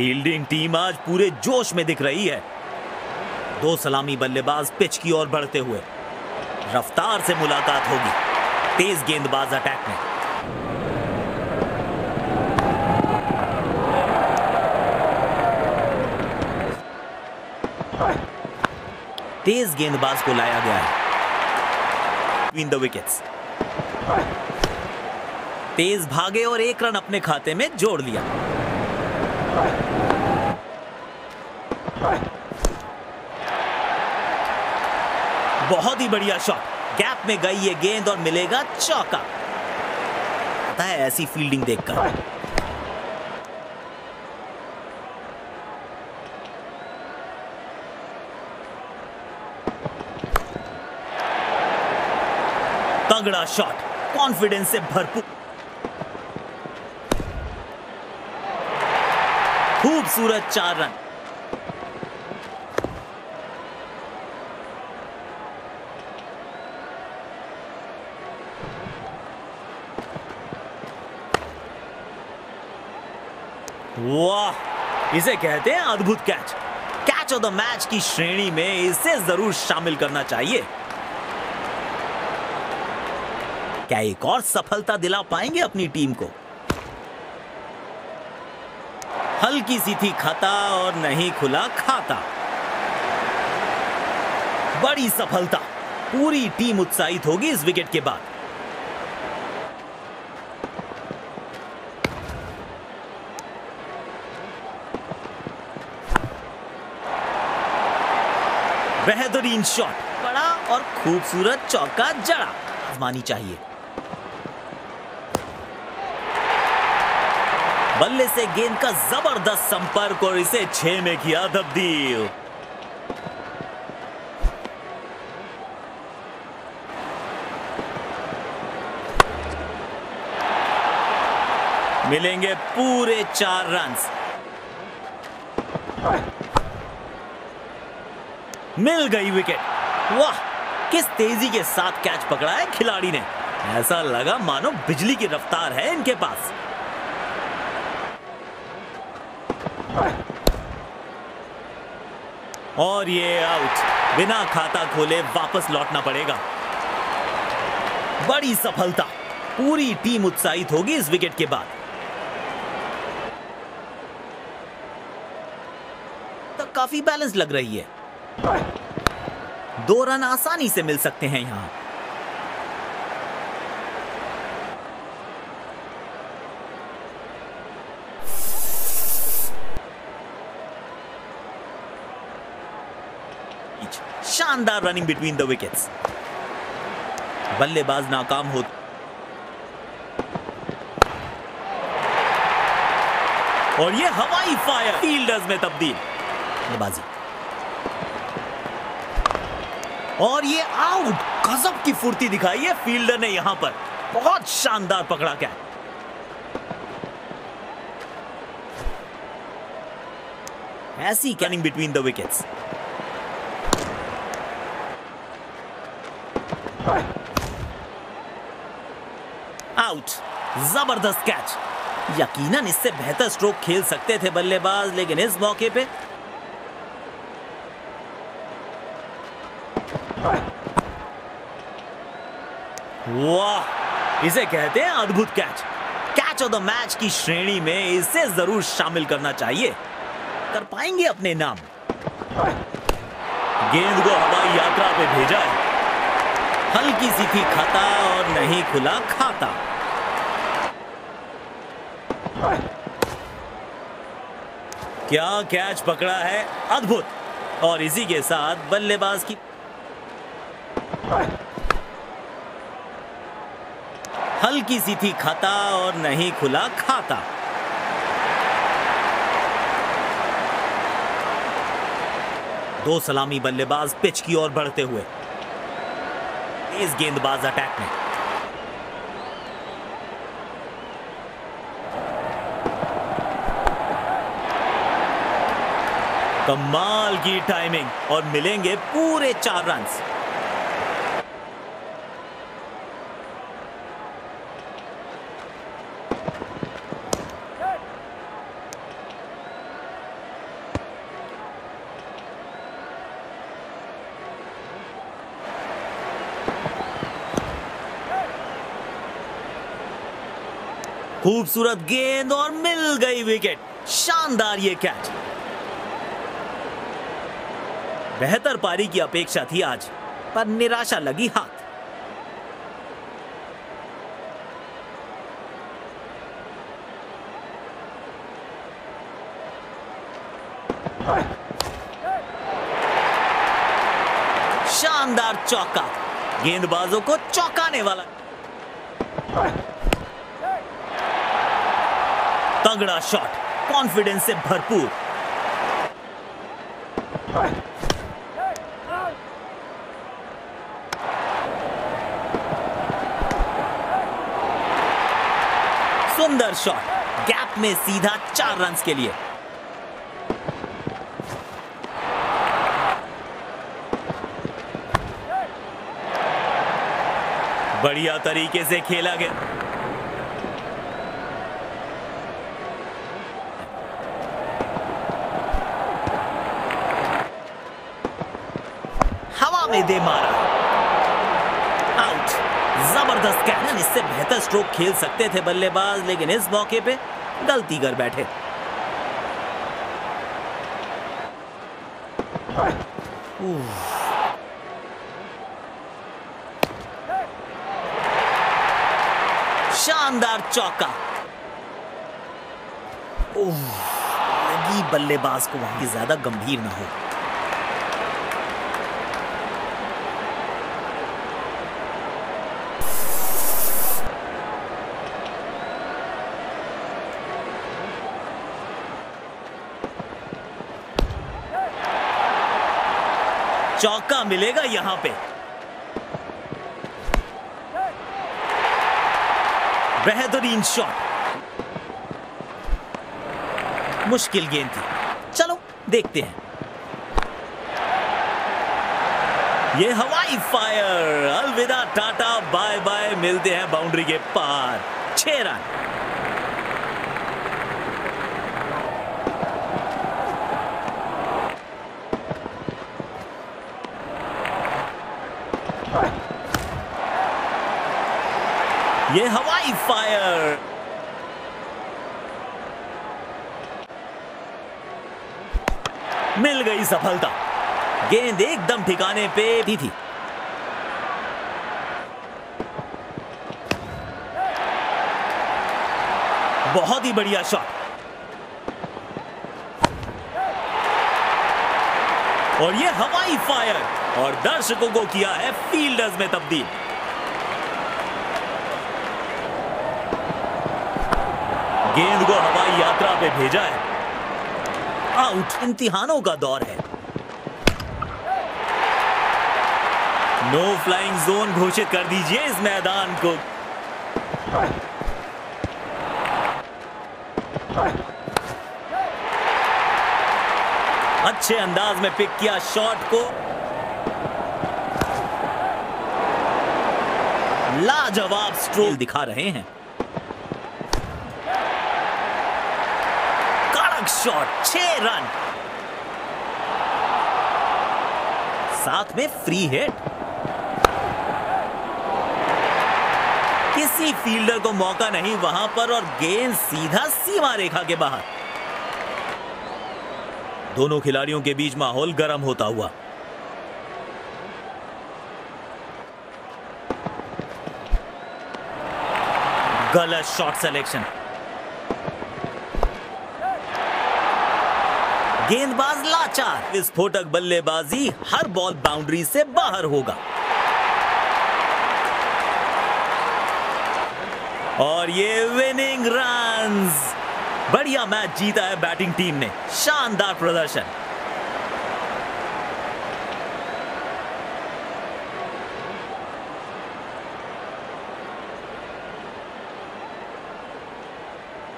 Fielding team आज पूरे जोश में दिख रही है। दो सलामी बल्लेबाज पिच की ओर बढ़ते हुए रफ्तार से मुलाकात होगी। तेज गेंदबाज अटैक में। तेज गेंदबाज को लाया गया है। बिटवीन द विकेट्स तेज भागे और एक रन अपने खाते में जोड़ लिया। बहुत ही बढ़िया शॉट गैप में गई ये गेंद और मिलेगा चौका पता है ऐसी फील्डिंग देखकर. तगड़ा शॉट कॉन्फिडेंस से भरपूर. खूबसूरत चार रन। वाह, इसे कहते हैं अद्भुत catch catch of the match की श्रेणी में इसे ज़रूर शामिल करना चाहिए। क्या एक और सफलता दिला पाएँगे अपनी टीम को? हल्की सी थी खता और नहीं खुला खाता। बड़ी सफलता। पूरी टीम उत्साहित होगी इस विकेट के बाद। बेहतरीन शॉट। बड़ा और खूबसूरत चौका जड़ा। आजमानी चाहिए। बल्ले से गेंद का ज़बरदस्त संपर्क और इसे छह में किया तब्दील। मिलेंगे पूरे चार रन मिल गई विकेट। वाह, किस तेज़ी के साथ कैच पकड़ा है खिलाड़ी ने। ऐसा लगा मानो बिजली की रफ्तार है इनके पास। और ये आउट बिना खाता खोले वापस लौटना पड़ेगा। बड़ी सफलता। पूरी टीम उत्साहित होगी इस विकेट के बाद। तो काफ़ी बैलेंस लग रही है। दो रन आसानी से मिल सकते हैं यहाँ। शानदार रनिंग बिटवीन द विकेट्स बल्लेबाज नाकाम हो और ये हवाई फायर फील्डर्स में तब्दील। बल्लेबाजी। और ये आउट गजब की फुर्ती दिखाई है फील्डर ने यहाँ पर। बहुत शानदार पकड़ा क्या ऐसी Canning between the wickets out ज़बरदस्त कैच यकीनन इससे बेहतर स्ट्रोक खेल सकते थे बल्लेबाज, लेकिन इस मौके पे वाह, इसे कहते हैं अद्भुत catch catch of the match की श्रेणी में इसे ज़रूर शामिल करना चाहिए। कर पाएँगे अपने नाम। गेंद को हवाई यात्रा पे भेजा है। हल्की सी थी खाता और नहीं खुला खाता। क्या कैच पकड़ा है? अद्भुत। और इसी के साथ बल्लेबाज की हल्की सी थी खाता और नहीं खुला खाता। दो सलामी बल्लेबाज पिच की ओर बढ़ते हुए। तेज गेंदबाज अटैक में। कमाल की टाइमिंग और मिलेंगे पूरे चार रन खूबसूरत गेंद और मिल गई विकेट। शानदार ये कैच बेहतर पारी की अपेक्षा थी आज, पर निराशा लगी हाथ। शानदार चौका। गेंदबाजों को चौंकाने वाला तगड़ा शॉट कॉन्फिडेंस से भरपूर। सुंदर शॉट गैप में सीधा चार रन के लिए। बढ़िया तरीके से खेला गया हवा में दे मारा आउट ज़बरदस्त कैनन इससे बेहतर स्ट्रोक खेल सकते थे बल्लेबाज, लेकिन इस मौके पे गलती कर बैठे। शानदार चौका। लगी बल्लेबाज को वहाँ की ज़्यादा गंभीर ना हो। चौका मिलेगा यहाँ पे। बेहतरीन शॉट। मुश्किल गेंद थी। चलो, देखते हैं। ये हवाई फायर। अलविदा, टाटा बाय बाय मिलते हैं बाउंड्री के पार। छह रन। ये हवाई फायर। मिल गई सफलता। गेंद एकदम ठिकाने पे भी थी। बहुत ही बढ़िया शॉट और ये हवाई फायर। और दर्शकों को किया है फील्डर्स में तब्दील। गेंद को हवाई यात्रा पे भेजा है। आउट। इम्तिहानों का दौर है। नो फ्लाइंग जोन घोषित कर दीजिए इस मैदान को। अच्छे अंदाज में पिक किया शॉट को। लाजवाब स्ट्रोल दिखा रहे हैं। कड़क शॉट छह रन साथ में फ्री हिट किसी फील्डर को मौका नहीं वहाँ पर और गेंद सीधा सीमा रेखा के बाहर। दोनों खिलाड़ियों के बीच माहौल गर्म होता हुआ। गलत शॉट सिलेक्शन गेंदबाज लाचार। विस्फोटक बल्लेबाजी हर बॉल बाउंड्री से बाहर होगा। और ये विनिंग रन्स बढ़िया मैच जीता है बैटिंग टीम ने। शानदार प्रदर्शन।